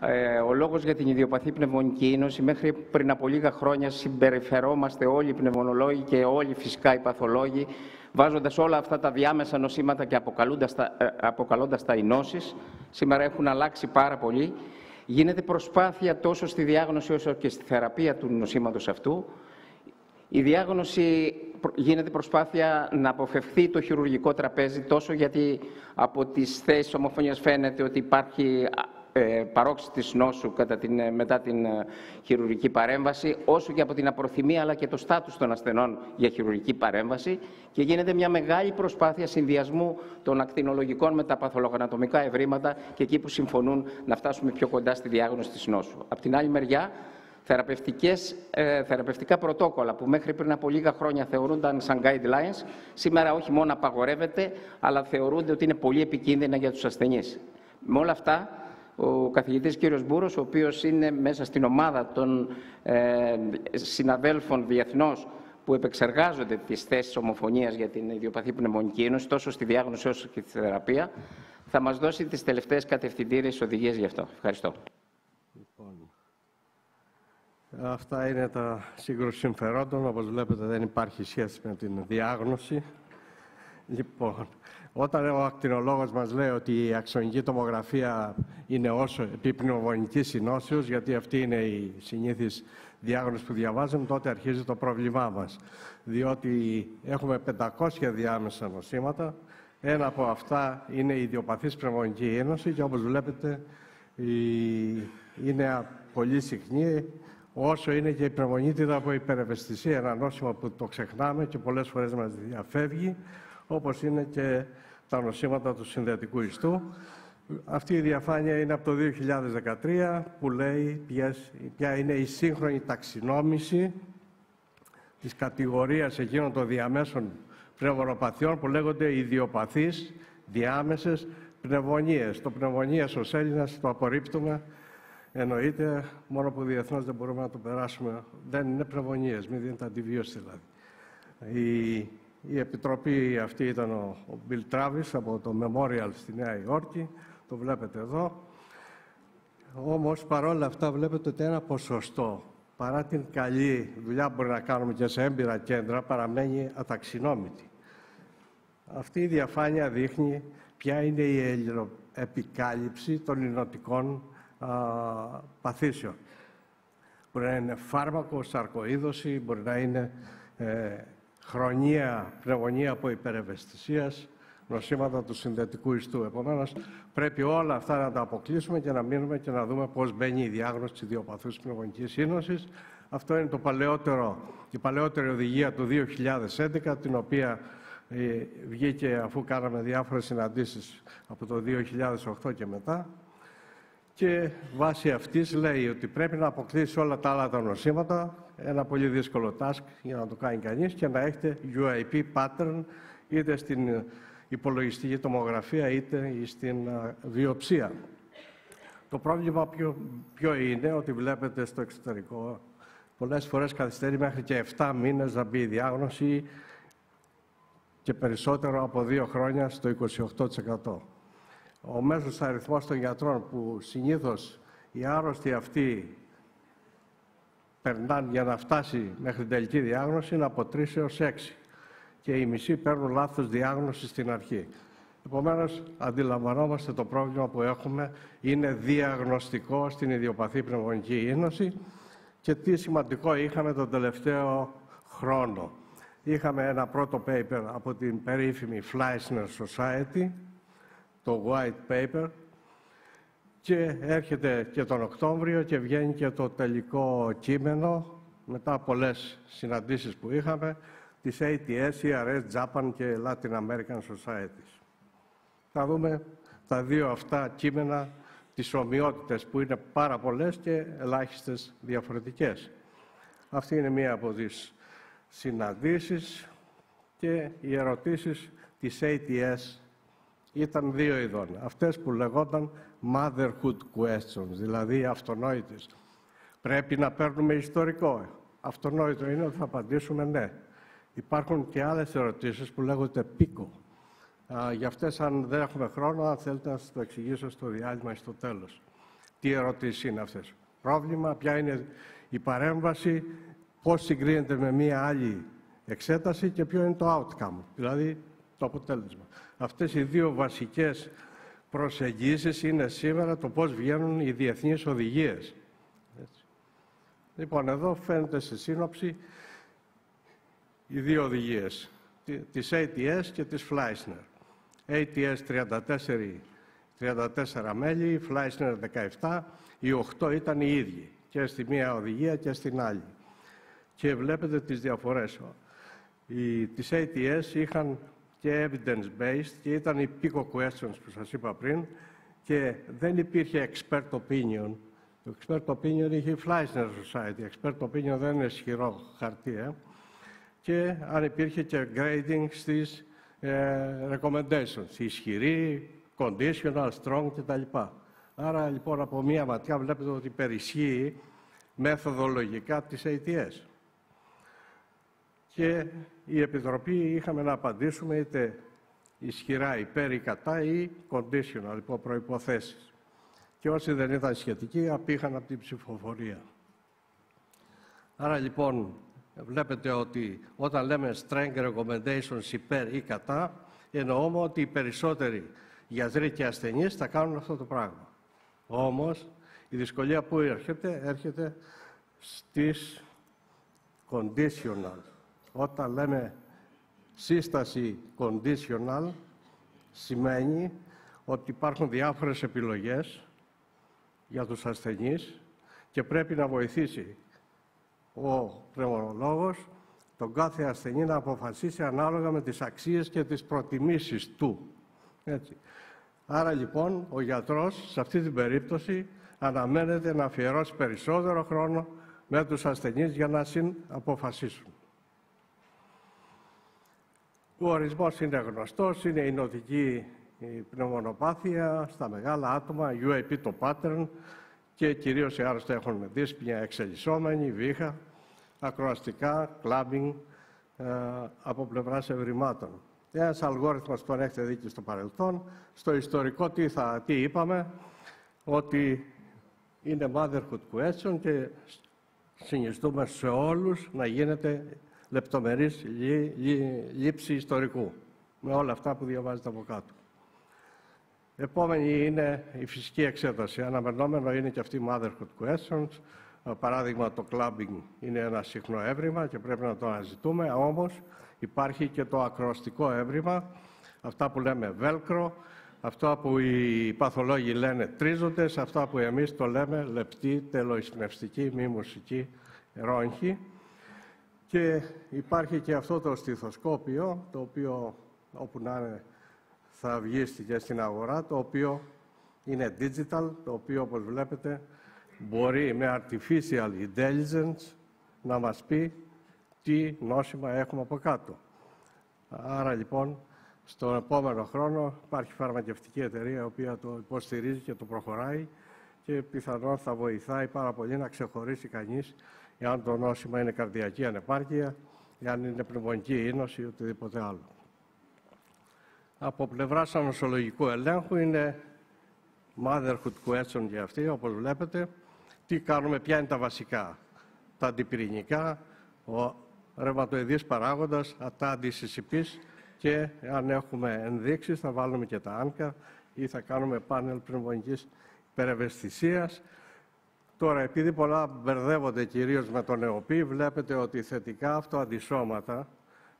Ε, ο λόγος για την ιδιοπαθή πνευμονική ίνωση μέχρι πριν από λίγα χρόνια συμπεριφερόμαστε όλοι οι πνευμονολόγοι και όλοι φυσικά οι παθολόγοι βάζοντας όλα αυτά τα διάμεσα νοσήματα και αποκαλώντας τα, ε, αποκαλώντας τα εινώσεις. Σήμερα έχουν αλλάξει πάρα πολύ. Γίνεται προσπάθεια τόσο στη διάγνωση όσο και στη θεραπεία του νοσήματος αυτού. Η διάγνωση γίνεται προσπάθεια να αποφευχθεί το χειρουργικό τραπέζι τόσο γιατί από τις θέσεις ομοφωνίας φαίνεται ότι υπάρχει ε, παρόξη της νόσου κατά την, ε, μετά την ε, χειρουργική παρέμβαση, όσο και από την απροθυμία αλλά και το στάτους των ασθενών για χειρουργική παρέμβαση και γίνεται μια μεγάλη προσπάθεια συνδυασμού των ακτινολογικών με τα παθολογανατομικά ευρήματα και εκεί που συμφωνούν να φτάσουμε πιο κοντά στη διάγνωση της νόσου. Από την άλλη μεριά, θεραπευτικές, ε, θεραπευτικά πρωτόκολλα που μέχρι πριν από λίγα χρόνια θεωρούνταν σαν guidelines, σήμερα όχι μόνο απαγορεύεται, αλλά θεωρούνται ότι είναι πολύ επικίνδυνα για τους ασθενείς. Με όλα αυτά, ο καθηγητής κύριος Μπούρος, ο οποίος είναι μέσα στην ομάδα των ε, συναδέλφων διεθνώς που επεξεργάζονται τις θέσεις ομοφωνίας για την ιδιοπαθή πνευμονική ένωση, τόσο στη διάγνωση όσο και στη θεραπεία, θα μας δώσει τις τελευταίες κατευθυντήριες οδηγίες γι' αυτό. Ευχαριστώ. Λοιπόν, αυτά είναι τα σύγκρουση συμφερόντων. Όπως βλέπετε δεν υπάρχει σχέση με την διάγνωση. Λοιπόν, όταν ο ακτινολόγος μας λέει ότι η αξονική τομογραφία είναι όσο επί πνευμονικής συνώσεως, γιατί αυτή είναι η συνήθις διάγνωση που διαβάζουμε, τότε αρχίζει το πρόβλημά μας. Διότι έχουμε 500 διάμεσα νοσήματα, ένα από αυτά είναι η ιδιοπαθής πνευμονική ένωση και όπως βλέπετε είναι πολύ συχνή όσο είναι και η πνευμονίτιδα από υπερευαισθησία, ένα νόσημα που το ξεχνάμε και πολλές φορές μας διαφεύγει, όπως είναι και τα νοσήματα του συνδετικού ιστού. Αυτή η διαφάνεια είναι από το 2013 που λέει ποια είναι η σύγχρονη ταξινόμηση της κατηγορίας εκείνων των διαμέσων πνευμονοπαθειών που λέγονται ιδιοπαθείς διάμεσες πνευμονίες. Το πνευμονίες ως Έλληνας το απορρίπτουμε, εννοείται, μόνο που διεθνώς δεν μπορούμε να το περάσουμε. Δεν είναι πνευμονίες, μην δίνετε αντιβίωση δηλαδή. Η η επιτροπή αυτή ήταν ο, ο Bill Travis από το Memorial στη Νέα Υόρκη. Το βλέπετε εδώ. Όμως παρόλα αυτά βλέπετε ότι ένα ποσοστό παρά την καλή δουλειά που μπορεί να κάνουμε και σε έμπειρα κέντρα παραμένει αταξινόμητη. Αυτή η διαφάνεια δείχνει ποια είναι η επικάλυψη των ινωτικών α, παθήσεων. Μπορεί να είναι φάρμακο, σαρκοείδωση, μπορεί να είναι ε, χρονία, πνευμονία από υπερευαισθησίας, νοσήματα του συνδετικού ιστού. Επομένως, πρέπει όλα αυτά να τα αποκλείσουμε και να μείνουμε και να δούμε πώς μπαίνει η διάγνωση της ιδιοπαθούς πνευμονικής σύνωσης. Αυτό είναι το παλαιότερο, η παλαιότερη οδηγία του 2011, την οποία ε, βγήκε αφού κάναμε διάφορες συναντήσεις από το 2008 και μετά. Και βάσει αυτής λέει ότι πρέπει να αποκλείσει όλα τα άλλα τα νοσήματα, ένα πολύ δύσκολο task για να το κάνει κανείς και να έχετε UIP pattern είτε στην υπολογιστική τομογραφία είτε στην βιοψία. Το πρόβλημα ποιο, ποιο είναι ότι βλέπετε στο εξωτερικό πολλές φορές καθυστερεί μέχρι και 7 μήνες να μπει η διάγνωση και περισσότερο από δύο χρόνια στο 28%. Ο μέσος αριθμός των γιατρών που συνήθως οι άρρωστοι αυτοί περνάνε για να φτάσει μέχρι την τελική διάγνωση είναι από 3 έως 6 και οι μισοί παίρνουν λάθος διάγνωση στην αρχή. Επομένως, αντιλαμβανόμαστε το πρόβλημα που έχουμε είναι διαγνωστικό στην ιδιοπαθή πνευμονική ίνωση και τι σημαντικό είχαμε τον τελευταίο χρόνο. Είχαμε ένα πρώτο paper από την περίφημη Fleissner Society, το White Paper, και έρχεται και τον Οκτώβριο και βγαίνει και το τελικό κείμενο μετά από πολλές συναντήσεις που είχαμε της ATS, ERS, Japan και Latin American Societies. Θα δούμε τα δύο αυτά κείμενα, τις ομοιότητες που είναι πάρα πολλές και ελάχιστες διαφορετικές. Αυτή είναι μία από τις συναντήσεις και οι ερωτήσεις της ATS ήταν δύο ειδών. Αυτές που λεγόταν motherhood questions, δηλαδή αυτονόητες. Πρέπει να παίρνουμε ιστορικό. Αυτονόητο είναι ότι θα απαντήσουμε ναι. Υπάρχουν και άλλες ερωτήσεις που λέγονται πίκο. για αυτές, αν δεν έχουμε χρόνο, αν θέλετε να σας το εξηγήσω στο διάλειμμα ή στο τέλος. Τι ερωτήσεις είναι αυτές; Πρόβλημα, ποια είναι η παρέμβαση, πώς συγκρίνεται με μία άλλη εξέταση και ποιο είναι το outcome, δηλαδή το αποτέλεσμα. Αυτές οι δύο βασικές προσεγγίσεις είναι σήμερα το πώς βγαίνουν οι διεθνείς οδηγίες. Έτσι. Λοιπόν, εδώ φαίνεται στη σύνοψη οι δύο οδηγίες, της ATS και της Fleissner. ATS 34, 34 μέλη, Fleissner 17, οι 8 ήταν οι ίδιοι και στη μία οδηγία και στην άλλη. Και βλέπετε τις διαφορές. Οι, τις ATS είχαν και evidence-based και ήταν οι pico questions που σας είπα πριν και δεν υπήρχε expert opinion. Το expert opinion είχε η Fleissner Society. Expert opinion δεν είναι ισχυρό χαρτί. Ε; Και αν υπήρχε και grading στις ε, recommendations. Ισχυρή, conditional, strong κτλ. Άρα λοιπόν από μία ματιά βλέπετε ότι περισχύει μεθοδολογικά της ATS και η Επιτροπή είχαμε να απαντήσουμε είτε ισχυρά υπέρ ή κατά ή conditional, λοιπόν προϋποθέσεις. Και όσοι δεν ήταν σχετικοί απήχαν από την ψηφοφορία. Άρα λοιπόν βλέπετε ότι όταν λέμε strength recommendations υπέρ ή κατά, εννοούμε ότι οι περισσότεροι γιατροί και ασθενείς θα κάνουν αυτό το πράγμα. Όμως η δυσκολία που έρχεται, έρχεται στις conditional όταν λέμε σύσταση conditional, σημαίνει ότι υπάρχουν διάφορες επιλογές για τους ασθενείς και πρέπει να βοηθήσει ο πνευμονολόγος τον κάθε ασθενή να αποφασίσει ανάλογα με τις αξίες και τις προτιμήσεις του. Έτσι. Άρα λοιπόν ο γιατρός σε αυτή την περίπτωση αναμένεται να αφιερώσει περισσότερο χρόνο με τους ασθενείς για να αποφασίσουν. Ο ορισμός είναι γνωστός, είναι η νοτική η πνευμονοπάθεια στα μεγάλα άτομα, UAP το pattern και κυρίως οι άρρωστοι έχουν δύσπνοια εξελισσόμενη, βήχα, ακροαστικά, κλάμπινγκ ε, από πλευράς ευρημάτων. Ένας αλγόριθμος τον έχετε δει και στο παρελθόν. Στο ιστορικό τι, θα, τι είπαμε, ότι είναι motherhood question και συνιστούμε σε όλους να γίνεται λεπτομερής λή, λήψη ιστορικού, με όλα αυτά που διαβάζετε από κάτω. Επόμενη είναι η φυσική εξέταση. Αναμενόμενο είναι και αυτή η motherhood questions. Παράδειγμα, το clubbing είναι ένα συχνό έβριμα και πρέπει να το αναζητούμε. Όμως υπάρχει και το ακροαστικό έβριμα, αυτά που λέμε velcro, αυτά που οι παθολόγοι λένε τρίζοντες, αυτά που εμείς το λέμε λεπτή, τελοεισπνευστική, μη μουσική ρόγχη. Και υπάρχει και αυτό το στιθοσκόπιο, το οποίο όπου να είναι θα βγει και στην αγορά, το οποίο είναι digital, το οποίο όπως βλέπετε μπορεί με artificial intelligence να μας πει τι νόσημα έχουμε από κάτω. Άρα λοιπόν, στον επόμενο χρόνο υπάρχει φαρμακευτική εταιρεία η οποία το υποστηρίζει και το προχωράει και πιθανόν θα βοηθάει πάρα πολύ να ξεχωρίσει κανείς εάν το νόσημα είναι καρδιακή ανεπάρκεια, εάν είναι πνευμονική ίνωση ή οτιδήποτε άλλο. Από πλευράς ανοσολογικού ελέγχου είναι motherhood question για αυτή, όπως βλέπετε. Τι κάνουμε, ποια είναι τα βασικά; Τα αντιπυρηνικά, ο ρευματοειδής παράγοντας, τα αντισυσυπής και αν έχουμε ενδείξεις θα βάλουμε και τα άνκα ή θα κάνουμε πάνελ πνευμονικής υπερευαισθησίας Τώρα, επειδή πολλά μπερδεύονται κυρίως με τον ΕΟΠΗ, βλέπετε ότι θετικά αυτοαντισώματα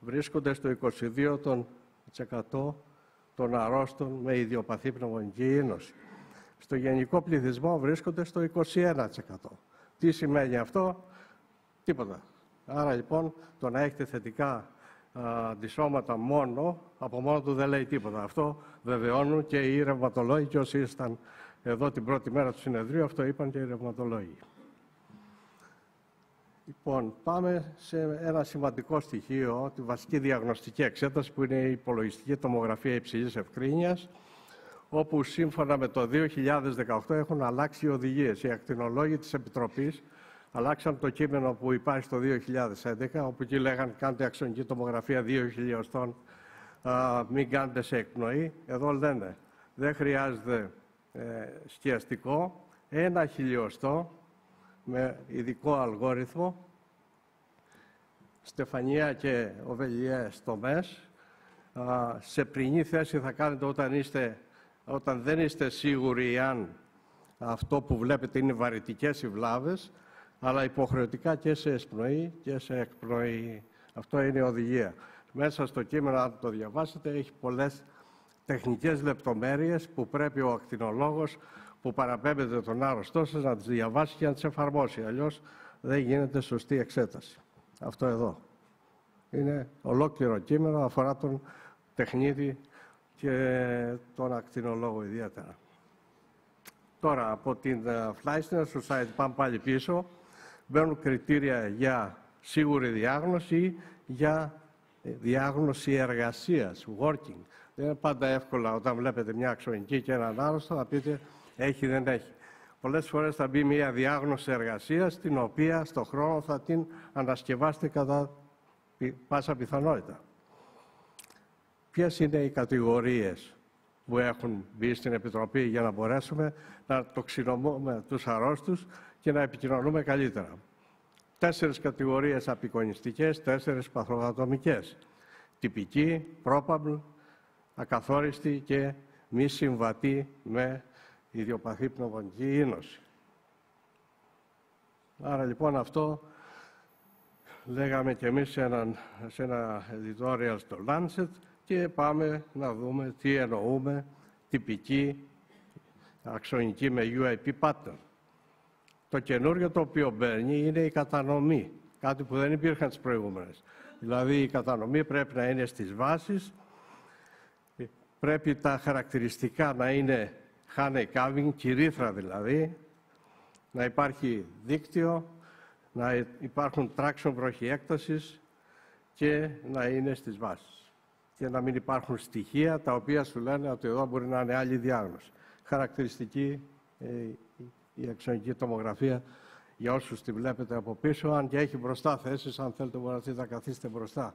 βρίσκονται στο 22% των αρρώστων με ιδιοπαθή πνευμονική ίνωση. Στο γενικό πληθυσμό βρίσκονται στο 21%. Τι σημαίνει αυτό; Τίποτα. Άρα λοιπόν το να έχετε θετικά αντισώματα μόνο, από μόνο του δεν λέει τίποτα. Αυτό βεβαιώνουν και οι ρευματολόγοι και όσοι ήσταν εδώ την πρώτη μέρα του συνεδρίου, αυτό είπαν και οι ρευματολόγοι. Λοιπόν, πάμε σε ένα σημαντικό στοιχείο, τη βασική διαγνωστική εξέταση που είναι η υπολογιστική τομογραφία υψηλής ευκρίνειας, όπου σύμφωνα με το 2018 έχουν αλλάξει οι οδηγίες. Οι ακτινολόγοι της Επιτροπής αλλάξαν το κείμενο που υπάρχει στο 2011, όπου εκεί λέγανε κάντε αξονική τομογραφία 2 χιλιοστών, μην κάνετε σε εκπνοή. Εδώ λένε δεν χρειάζεται ε, σκιαστικό, ένα χιλιοστό με ειδικό αλγόριθμο, Στεφανία και Οβελιές τομές. Σε πρινή θέση θα κάνετε όταν, είστε, όταν δεν είστε σίγουροι αν αυτό που βλέπετε είναι βαρυτικές οι βλάβες, αλλά υποχρεωτικά και σε εσπνοή και σε εκπνοή. Αυτό είναι η οδηγία. Μέσα στο κείμενο, αν το διαβάσετε, έχει πολλές τεχνικές λεπτομέρειες που πρέπει ο ακτινολόγος που παραπέμπεται τον άρρωστό σας να τις διαβάσει και να τις εφαρμόσει. Αλλιώς δεν γίνεται σωστή εξέταση. Αυτό εδώ. Είναι ολόκληρο κείμενο, αφορά τον τεχνίδι και τον ακτινολόγο ιδιαίτερα. Τώρα, από την Fleisner Society πάμε πάλι πίσω. Μπαίνουν κριτήρια για σίγουρη διάγνωση, για διάγνωση εργασίας, working. Δεν είναι πάντα εύκολα όταν βλέπετε μια αξονική και έναν άρρωστο να πείτε έχει δεν έχει. Πολλές φορές θα μπει μια διάγνωση εργασίας την οποία στο χρόνο θα την ανασκευάσετε κατά πάσα πιθανότητα. Ποιες είναι οι κατηγορίες που έχουν μπει στην Επιτροπή για να μπορέσουμε να τοξινομούμε τους αρρώστους και να επικοινωνούμε καλύτερα; Τέσσερις κατηγορίες απεικονιστικές, τέσσερις παθογατομικές. Τυπική, probable, ακαθόριστη και μη συμβατή με ιδιοπαθή πνευμονική ίνωση. Άρα λοιπόν αυτό λέγαμε και εμείς σε, σε ένα editorial στο Lancet και πάμε να δούμε τι εννοούμε τυπική αξονική με UIP pattern. Το καινούριο το οποίο μπαίνει είναι η κατανομή, κάτι που δεν υπήρχαν τις προηγούμενες. Δηλαδή η κατανομή πρέπει να είναι στις βάσεις, πρέπει τα χαρακτηριστικά να είναι honey carving, κυρίθρα δηλαδή, να υπάρχει δίκτυο, να υπάρχουν traction βροχή έκτασης και να είναι στις βάσεις. Και να μην υπάρχουν στοιχεία τα οποία σου λένε ότι εδώ μπορεί να είναι άλλη διάγνωση. Χαρακτηριστική ε, η αξιονική τομογραφία για όσους τη βλέπετε από πίσω, αν και έχει μπροστά θέσεις, αν θέλετε μπορείτε να καθίσετε μπροστά.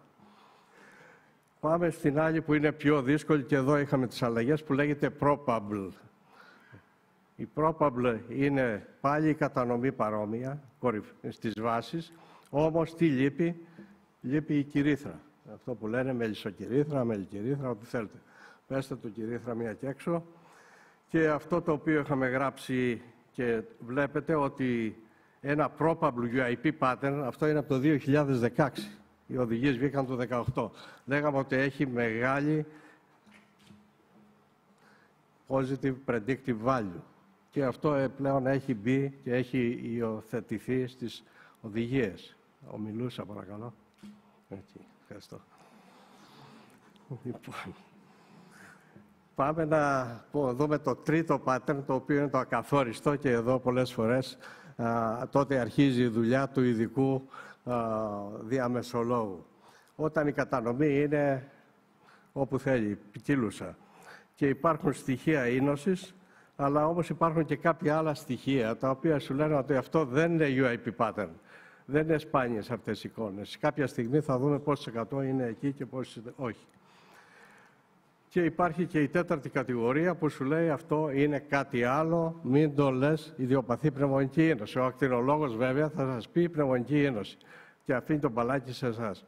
Πάμε στην άλλη που είναι πιο δύσκολη και εδώ είχαμε τις αλλαγές που λέγεται probable. Η probable είναι πάλι η κατανομή παρόμοια στις βάσεις, όμως τι λείπει, λείπει η κυρίθρα. Αυτό που λένε μελισσοκυρίθρα, μελικυρίθρα, ό,τι θέλετε. Πέστε το κυρίθρα μία και έξω. Και αυτό το οποίο είχαμε γράψει και βλέπετε ότι ένα probable UIP pattern, αυτό είναι από το 2016. Οι οδηγίες βγήκαν το 2018. Λέγαμε ότι έχει μεγάλη positive predictive value. Και αυτό ε, πλέον έχει μπει και έχει υιοθετηθεί στις οδηγίες. Ομιλούσα, παρακαλώ. Έτσι, ευχαριστώ. Λοιπόν, πάμε να δούμε το τρίτο pattern, το οποίο είναι το ακαθόριστο και εδώ πολλές φορές τότε αρχίζει η δουλειά του ειδικού διαμεσολόγου. Όταν η κατανομή είναι όπου θέλει, ποικίλουσα. Και υπάρχουν στοιχεία ίνωσης, αλλά όμως υπάρχουν και κάποια άλλα στοιχεία, τα οποία σου λένε ότι αυτό δεν είναι UIP pattern. Δεν είναι σπάνιες αυτές οι εικόνες. Κάποια στιγμή θα δούμε πόσες εκατό είναι εκεί και πόσες όχι. Και υπάρχει και η τέταρτη κατηγορία που σου λέει αυτό είναι κάτι άλλο, μην το λες ιδιοπαθή πνευμονική ένωση. Ο ακτινολόγος βέβαια θα σας πει πνευμονική ένωση και αφήνει το μπαλάκι σε εσάς.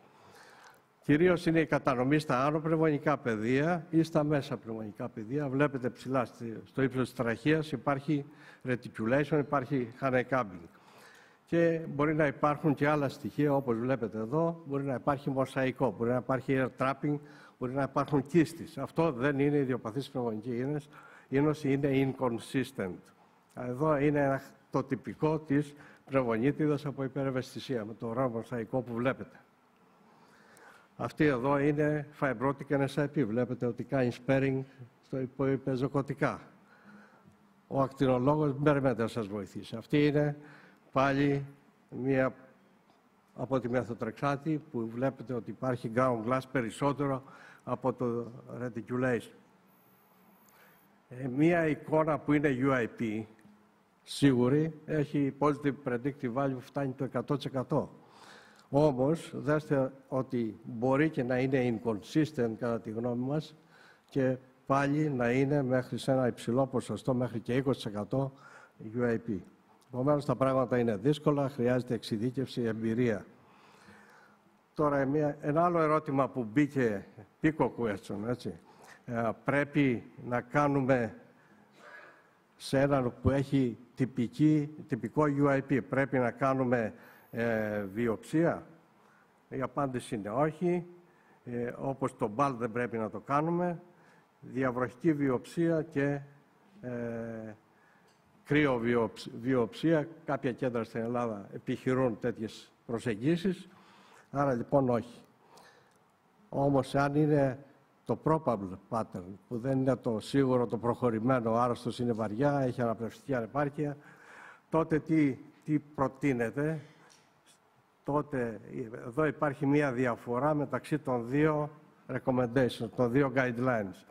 Κυρίως είναι η κατανομή στα άνω πνευμονικά πεδία ή στα μέσα πνευμονικά πεδία. Βλέπετε ψηλά στο ύψος της τραχείας υπάρχει reticulation, υπάρχει honeycombing. Και μπορεί να υπάρχουν και άλλα στοιχεία όπως βλέπετε εδώ, μπορεί να υπάρχει μοσαϊκό, μπορεί να υπάρχει air trapping, μπορεί να υπάρχουν κίστης. Αυτό δεν είναι ιδιοπαθής πνευμονικής ίνωση, είναι inconsistent. Εδώ είναι το τυπικό της πνευμονίτιδας από υπερευαισθησία, με το ρόμο μοσαϊκό που βλέπετε. Αυτή εδώ είναι fibrotic NSIP. Βλέπετε ότι κάνει sparing στο υπεζοκοτικά. Ο ακτινολόγος δεν περιμένετε να σας βοηθήσει. Αυτή είναι πάλι μία από τη μεθοτρεξάτη που βλέπετε ότι υπάρχει ground glass περισσότερο από το reticulation. Ε, μία εικόνα που είναι UIP, σίγουρη, έχει positive predictive value που φτάνει το 100%. Όμως, δέστε ότι μπορεί και να είναι inconsistent κατά τη γνώμη μας και πάλι να είναι μέχρι σε ένα υψηλό ποσοστό, μέχρι και 20% UIP. Επομένως, τα πράγματα είναι δύσκολα, χρειάζεται εξειδίκευση, εμπειρία. Τώρα, μια, ένα άλλο ερώτημα που μπήκε, πίκο question, έτσι. Ε, πρέπει να κάνουμε σε έναν που έχει τυπική, τυπικό UIP, πρέπει να κάνουμε ε, βιοψία. Η απάντηση είναι όχι. Ε, όπως το BAL δεν πρέπει να το κάνουμε. Διαβροχική βιοψία και ε, κρύο βιοψία. Κάποια κέντρα στην Ελλάδα επιχειρούν τέτοιες προσεγγίσεις. Άρα λοιπόν όχι. Όμως αν είναι το probable pattern, που δεν είναι το σίγουρο, το προχωρημένο, ο άρρωστος είναι βαριά, έχει αναπνευστική ανεπάρκεια, τότε τι, τι προτείνεται, τότε εδώ υπάρχει μία διαφορά μεταξύ των δύο recommendations, των δύο guidelines.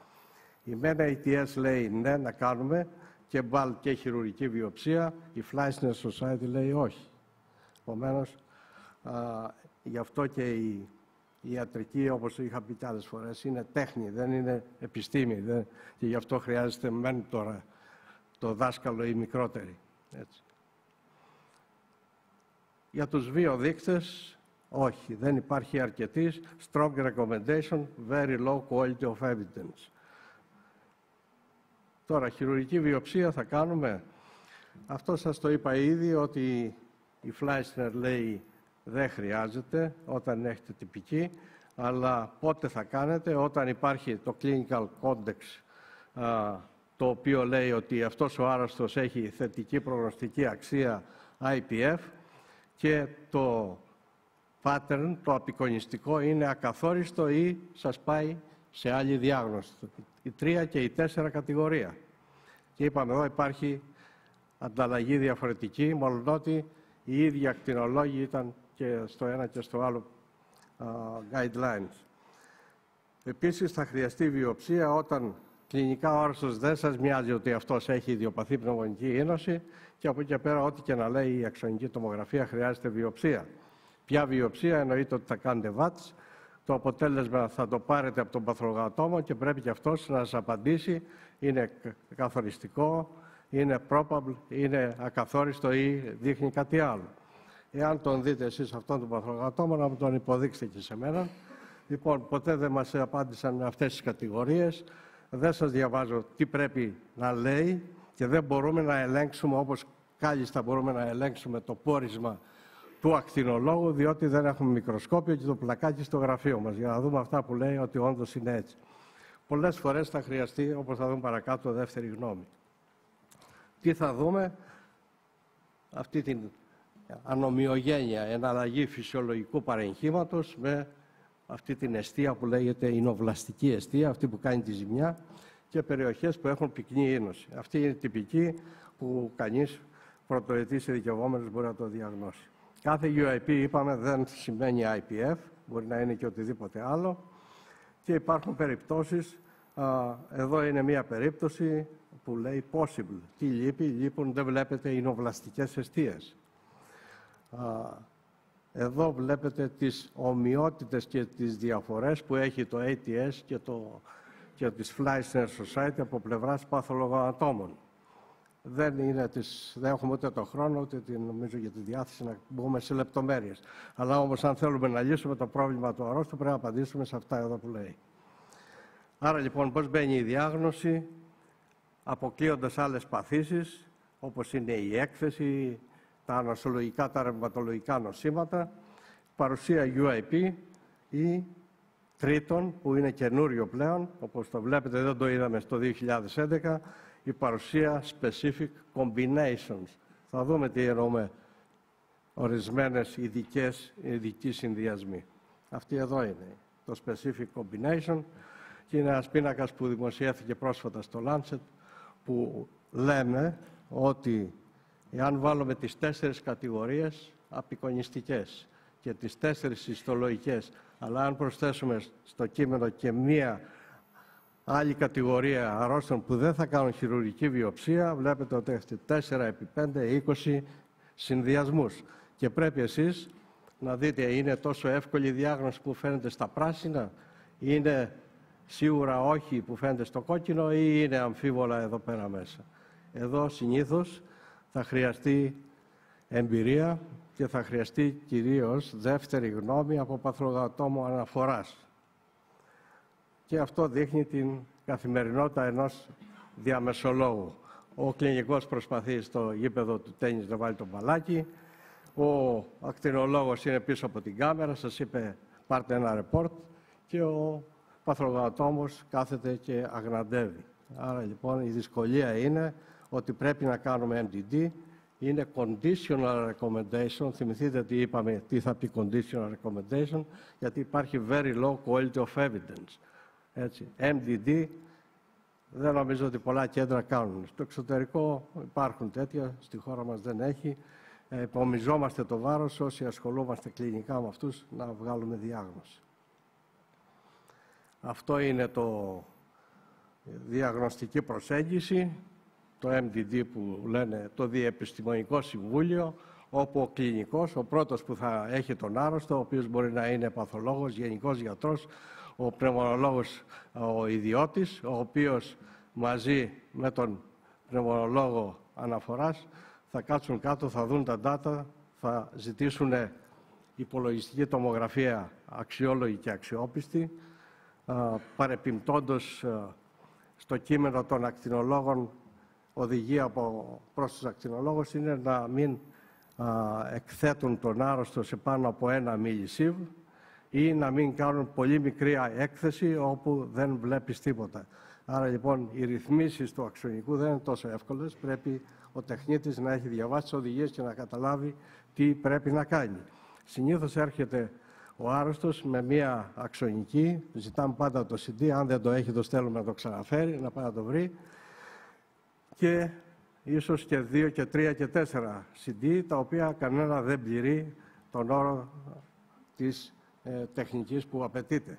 Η ΜΕΝΑ ATS λέει ναι να κάνουμε και μπαλ και χειρουργική βιοψία, η Fleisner Society λέει όχι. Επομένως, γι' αυτό και η, η ιατρική, όπως είχα πει και άλλες φορές, είναι τέχνη, δεν είναι επιστήμη. Δεν, και γι' αυτό χρειάζεται μέντορα το δάσκαλο ή μικρότερη. Έτσι. Για τους δείκτες, όχι, δεν υπάρχει αρκετής. Strong recommendation, very low quality of evidence. Τώρα, χειρουργική βιοψία θα κάνουμε. Αυτό σας το είπα ήδη, ότι η Φλάισνερ λέει δεν χρειάζεται όταν έχετε τυπική, αλλά πότε θα κάνετε, όταν υπάρχει το Clinical Codex, το οποίο λέει ότι αυτός ο άρρωστος έχει θετική προγνωστική αξία IPF, και το pattern, το απεικονιστικό, είναι ακαθόριστο ή σας πάει σε άλλη διάγνωση. Η τρία και η τέσσερα κατηγορία. Και είπαμε εδώ υπάρχει ανταλλαγή διαφορετική, μόνο ότι οι ίδιοι ακτινολόγοι ήταν και στο ένα και στο άλλο uh, guidelines. Επίσης θα χρειαστεί βιοψία όταν κλινικά ο άρρωστος δεν σας μοιάζει ότι αυτός έχει ιδιοπαθή πνευμονική ίνωση και από εκεί και πέρα ό,τι και να λέει η αξονική τομογραφία χρειάζεται βιοψία. Ποια βιοψία; Εννοείται ότι θα κάνετε βάτς, το αποτέλεσμα θα το πάρετε από τον παθολογατόμο και πρέπει και αυτός να σας απαντήσει είναι καθοριστικό, είναι probable, είναι ακαθόριστο ή δείχνει κάτι άλλο. Εάν τον δείτε εσείς αυτόν τον παθολογατόμο, να μου τον υποδείξετε και σε μένα. Λοιπόν, ποτέ δεν μας απάντησαν αυτές τις κατηγορίες. Δεν σας διαβάζω τι πρέπει να λέει και δεν μπορούμε να ελέγξουμε όπως κάλλιστα μπορούμε να ελέγξουμε το πόρισμα του ακτινολόγου διότι δεν έχουμε μικροσκόπιο και το πλακάκι στο γραφείο μας για να δούμε αυτά που λέει ότι όντως είναι έτσι. Πολλές φορές θα χρειαστεί, όπως θα δούμε παρακάτω, δεύτερη γνώμη. Τι θα δούμε, αυτή την ανομοιογένεια, εναλλαγή φυσιολογικού παρεγχήματος με αυτή την αιστεία που λέγεται εινοβλαστική αιστεία, αυτή που κάνει τη ζημιά και περιοχές που έχουν πυκνή ίνωση. Αυτή είναι τυπική που κανείς πρωτοετής ειδικευόμενος μπορεί να το διαγνώσει. Κάθε UIP, είπαμε, δεν σημαίνει IPF, μπορεί να είναι και οτιδήποτε άλλο. Και υπάρχουν περιπτώσεις, εδώ είναι μία περίπτωση που λέει possible. Τι λείπει, λείπουν, δεν βλέπετε, εινοβλαστικές αιστείες. Εδώ βλέπετε τις ομοιότητες και τις διαφορές που έχει το ATS και, το, και της Fleisner Society από πλευράς ατόμων. Δεν, είναι τις, δεν έχουμε ούτε το χρόνο, ούτε την, νομίζω για τη διάθεση να μπούμε σε λεπτομέρειες. Αλλά όμως αν θέλουμε να λύσουμε το πρόβλημα του αρρώστου πρέπει να απαντήσουμε σε αυτά εδώ που λέει. Άρα λοιπόν πώς μπαίνει η διάγνωση, αποκλείοντας άλλες παθήσεις, όπως είναι η έκθεση, τα ανασολογικά, τα ρευματολογικά νοσήματα, παρουσία UIP ή τρίτον, που είναι καινούριο πλέον, όπως το βλέπετε δεν το είδαμε στο 2011, η παρουσία specific combinations. Θα δούμε τι εννοούμε ορισμένες ειδικές, ειδικοί συνδυασμοί. Αυτή εδώ είναι το specific combination και είναι ένας πίνακας που δημοσιεύθηκε πρόσφατα στο Lancet που λέμε ότι Εάν βάλουμε τις τέσσερις κατηγορίες απεικονιστικές και τις τέσσερις ιστολογικές, αλλά αν προσθέσουμε στο κείμενο και μία άλλη κατηγορία αρρώστων που δεν θα κάνουν χειρουργική βιοψία, βλέπετε ότι έχετε 4 επί 5, 20 συνδυασμούς. Και πρέπει εσείς να δείτε, είναι τόσο εύκολη η διάγνωση που φαίνεται στα πράσινα, είναι σίγουρα όχι που φαίνεται στο κόκκινο ή είναι αμφίβολα εδώ πέρα μέσα. Εδώ συνήθως θα χρειαστεί εμπειρία και θα χρειαστεί κυρίως δεύτερη γνώμη από παθρογατόμο αναφοράς. Και αυτό δείχνει την καθημερινότητα ενός διαμεσολόγου. Ο κλινικός προσπαθεί στο γήπεδο του τέννις να βάλει το μπαλάκι, ο ακτινολόγος είναι πίσω από την κάμερα, σας είπε πάρτε ένα ρεπόρτ και ο παθρογατόμος κάθεται και αγναντεύει. Άρα λοιπόν η δυσκολία είναι ότι πρέπει να κάνουμε MDD, είναι conditional recommendation. Θυμηθείτε τι είπαμε, τι θα πει conditional recommendation, γιατί υπάρχει very low quality of evidence. Έτσι. MDD δεν νομίζω ότι πολλά κέντρα κάνουν. Στο εξωτερικό υπάρχουν τέτοια, στη χώρα μας δεν έχει. Επομιζόμαστε το βάρος όσοι ασχολούμαστε κλινικά με αυτούς να βγάλουμε διάγνωση. Αυτό είναι το διαγνωστική προσέγγιση, το MDD που λένε το Διεπιστημονικό Συμβούλιο, όπου ο κλινικός, ο πρώτος που θα έχει τον άρρωστο, ο οποίος μπορεί να είναι παθολόγος, γενικός γιατρός, ο πνευμονολόγος, ο ιδιώτης, ο οποίος μαζί με τον πνευμονολόγο αναφοράς θα κάτσουν κάτω, θα δουν τα data, θα ζητήσουν υπολογιστική τομογραφία αξιόλογη και αξιόπιστη, παρεπιπτόντως στο κείμενο των ακτινολόγων οδηγία από προς τους ακτινολόγους είναι να μην εκθέτουν τον άρρωστο σε πάνω από ένα μιλισίβ ή να μην κάνουν πολύ μικρή έκθεση όπου δεν βλέπεις τίποτα. Άρα λοιπόν οι ρυθμίσεις του αξονικού δεν είναι τόσο εύκολες. Πρέπει ο τεχνίτης να έχει διαβάσει τις οδηγίες και να καταλάβει τι πρέπει να κάνει. Συνήθως έρχεται ο άρρωστος με μία αξονική, ζητάμε πάντα το CD, αν δεν το έχει το στέλνουμε να το ξαναφέρει, να πάει να το βρει και ίσως και δύο και τρία και τέσσερα CD, τα οποία κανένα δεν πληρεί τον όρο της ε, τεχνικής που απαιτείται.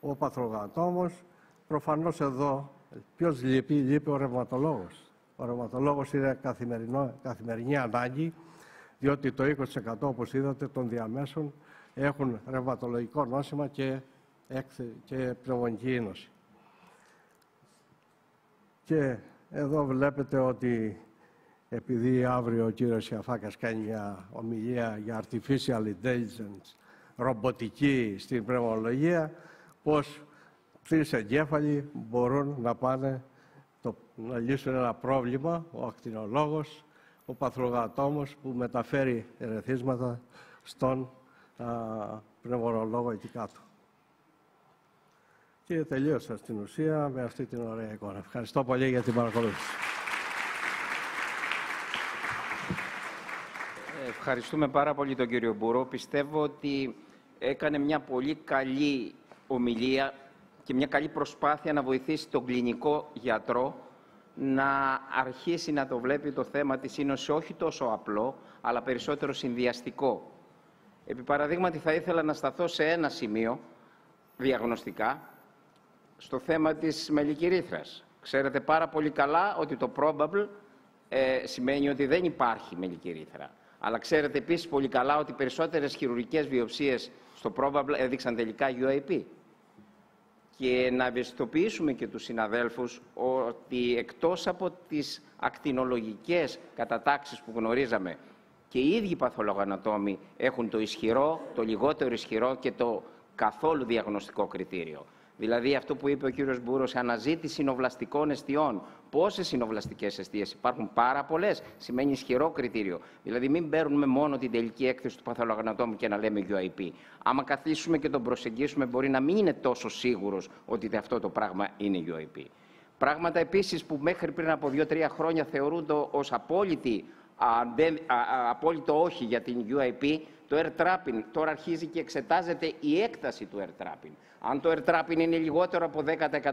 Ο παθρογατόμος, προφανώς εδώ, ποιος λείπει, λείπει ο ρευματολόγος. Ο ρευματολόγος είναι καθημερινή ανάγκη, διότι το 20% όπως είδατε των διαμέσων έχουν ρευματολογικό νόσημα και, και πνευμονική ίνωση. Και εδώ βλέπετε ότι επειδή αύριο ο κύριος Ιαφάκας κάνει μια ομιλία για artificial intelligence, ρομποτική στην πνευμολογία, πως τρεις εγκέφαλοι μπορούν να πάνε το, να λύσουν ένα πρόβλημα, ο ακτινολόγος, ο παθρογατόμος που μεταφέρει ερεθίσματα στον πνευμονολόγο εκεί κάτω. Και τελείωσα στην ουσία με αυτή την ωραία εικόνα. Ευχαριστώ πολύ για την παρακολούθηση. Ευχαριστούμε πάρα πολύ τον κύριο Μπουρό. Πιστεύω ότι έκανε μια πολύ καλή ομιλία και μια καλή προσπάθεια να βοηθήσει τον κλινικό γιατρό να αρχίσει να το βλέπει το θέμα της σύνοσης όχι τόσο απλό, αλλά περισσότερο συνδυαστικό. Επί παραδείγματι θα ήθελα να σταθώ σε ένα σημείο διαγνωστικά στο θέμα της μελικυρήθρας. Ξέρετε πάρα πολύ καλά ότι το probable ε, σημαίνει ότι δεν υπάρχει μελικυρήθρα. Αλλά ξέρετε επίσης πολύ καλά ότι περισσότερες χειρουργικές βιοψίες στο probable έδειξαν τελικά UAP. Και να ευαισθητοποιήσουμε και τους συναδέλφους ότι εκτός από τις ακτινολογικές κατατάξεις που γνωρίζαμε και οι ίδιοι παθολογανατόμοι έχουν το ισχυρό, το λιγότερο ισχυρό και το καθόλου διαγνωστικό κριτήριο. Δηλαδή αυτό που είπε ο κύριος Μπούρος, αναζήτηση συνοβλαστικών αιστειών. Πόσες συνοβλαστικές αιστείε υπάρχουν, πάρα πολλές. Σημαίνει ισχυρό κριτήριο. Δηλαδή, μην παίρνουμε μόνο την τελική έκθεση του παθολογανατόμου και να λέμε UIP. Άμα καθίσουμε και τον προσεγγίσουμε, μπορεί να μην είναι τόσο σίγουρος ότι αυτό το πράγμα είναι UIP. Πράγματα επίσης που μέχρι πριν από δύο-τρία χρόνια θεωρούνται ως απόλυτη απόλυτο όχι για την UIP, το air trapping. Τώρα αρχίζει και εξετάζεται η έκταση του air trapping. Αν το air trapping είναι λιγότερο από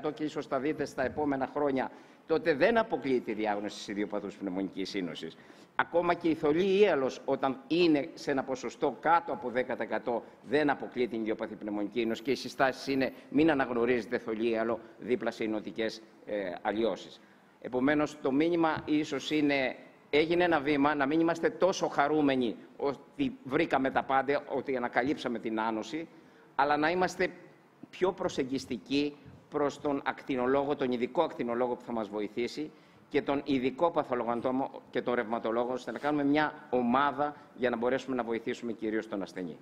10% και ίσως θα δείτε στα επόμενα χρόνια, τότε δεν αποκλείεται η διάγνωση της ιδιοπαθούς πνευμονικής σύνοσης. Ακόμα και η θολή ίαλος, όταν είναι σε ένα ποσοστό κάτω από 10%, δεν αποκλείεται την ιδιοπαθή πνευμονική ίνωση και οι συστάσεις είναι μην αναγνωρίζετε θολή ίαλο δίπλα σε εινωτικές ε, αλλοιώσεις. Επομένως, το μήνυμα ίσως είναι έγινε ένα βήμα να μην είμαστε τόσο χαρούμενοι ότι βρήκαμε τα πάντα, ότι ανακαλύψαμε την άνοση, αλλά να είμαστε πιο προσεγγιστικοί προς τον ακτινολόγο, τον ειδικό ακτινολόγο που θα μας βοηθήσει και τον ειδικό παθολογαντόμο και τον ρευματολόγο, ώστε να κάνουμε μια ομάδα για να μπορέσουμε να βοηθήσουμε κυρίως τον ασθενή.